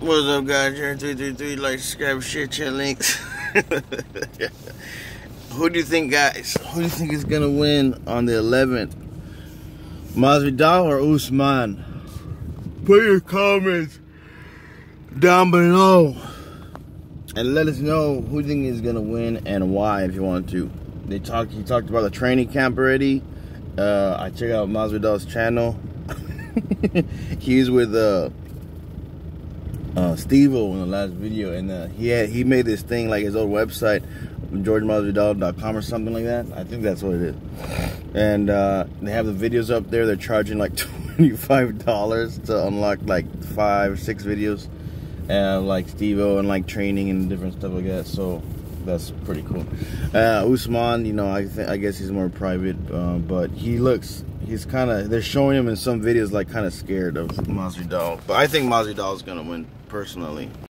What's up, guys? Jarred three three three. Like, subscribe, share, chat links. who do you think, guys? Who do you think is gonna win on the 11th? Masvidal or Usman? Put your comments down below and let us know who you think is gonna win and why, if you want to. They talked. He talked about the training camp already. Uh, I checked out Masvidal's channel. He's with uh, uh, Steve-O in the last video, and uh, he had he made this thing like his old website, GeorgeMasvidal.com or something like that. I think that's what it is. And uh, they have the videos up there. They're charging like twenty five dollars to unlock like five, or six videos, and like Steve-O and like training and different stuff like that. So that's pretty cool. Uh, Usman, you know, I I guess he's more private, uh, but he looks he's kind of they're showing him in some videos like kind of scared of Masvidal. But I think Masvidal is gonna win personally.